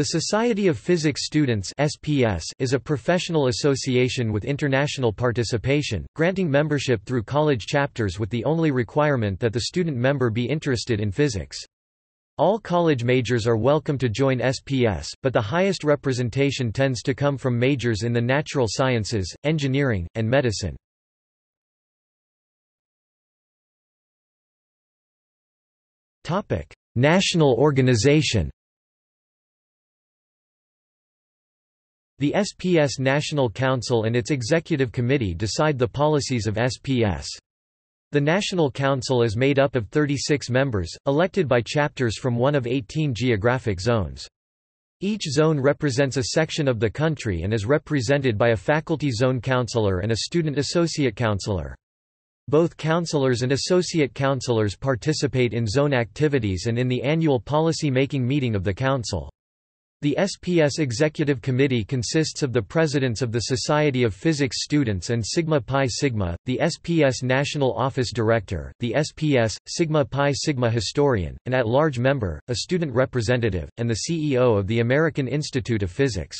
The Society of Physics Students (SPS) is a professional association with international participation, granting membership through college chapters with the only requirement that the student member be interested in physics. All college majors are welcome to join SPS, but the highest representation tends to come from majors in the natural sciences, engineering, and medicine. Topic: National organization. The SPS National Council and its Executive Committee decide the policies of SPS. The National Council is made up of 36 members, elected by chapters from one of 18 geographic zones. Each zone represents a section of the country and is represented by a faculty zone counselor and a student associate counselor. Both counselors and associate counselors participate in zone activities and in the annual policy-making meeting of the council. The SPS Executive Committee consists of the presidents of the Society of Physics Students and Sigma Pi Sigma, the SPS National Office Director, the SPS, Sigma Pi Sigma Historian, an at-large member, a student representative, and the CEO of the American Institute of Physics.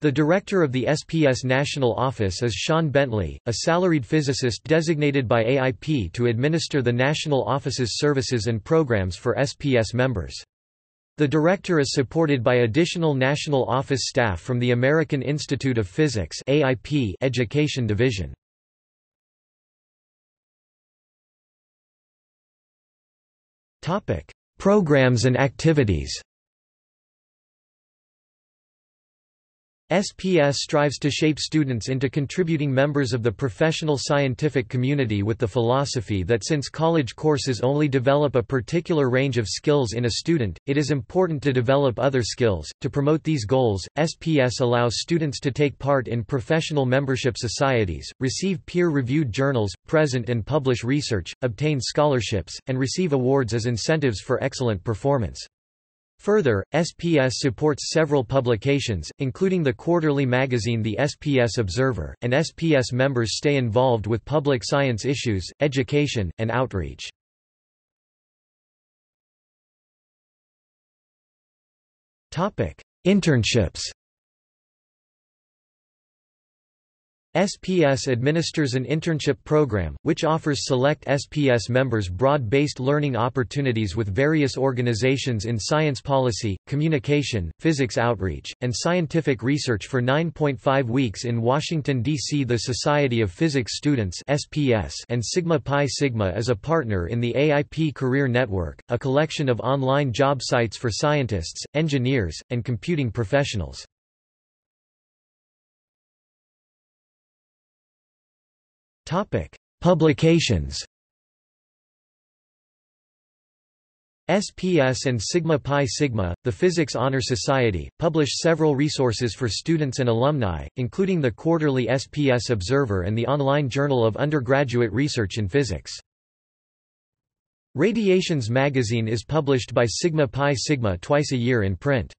The director of the SPS National Office is Sean Bentley, a salaried physicist designated by AIP to administer the National Office's services and programs for SPS members. The director is supported by additional national office staff from the American Institute of Physics AIP Education Division. Topic: Programs and activities. SPS strives to shape students into contributing members of the professional scientific community with the philosophy that since college courses only develop a particular range of skills in a student, it is important to develop other skills. To promote these goals, SPS allows students to take part in professional membership societies, receive peer-reviewed journals, present and publish research, obtain scholarships, and receive awards as incentives for excellent performance. Further, SPS supports several publications, including the quarterly magazine The SPS Observer, and SPS members stay involved with public science issues, education, and outreach. Internships SPS administers an internship program, which offers select SPS members broad-based learning opportunities with various organizations in science policy, communication, physics outreach, and scientific research for 9.5 weeks in Washington, D.C. The Society of Physics Students SPS and Sigma Pi Sigma is a partner in the AIP Career Network, a collection of online job sites for scientists, engineers, and computing professionals. Topic: Publications. SPS and Sigma Pi Sigma, the Physics Honor Society, publish several resources for students and alumni, including the quarterly SPS Observer and the online Journal of Undergraduate Research in Physics. Radiations magazine is published by Sigma Pi Sigma twice a year in print.